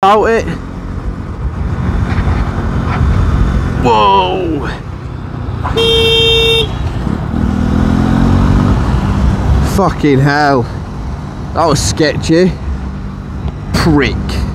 about it. Whoa. Fucking hell. That was sketchy. Prick.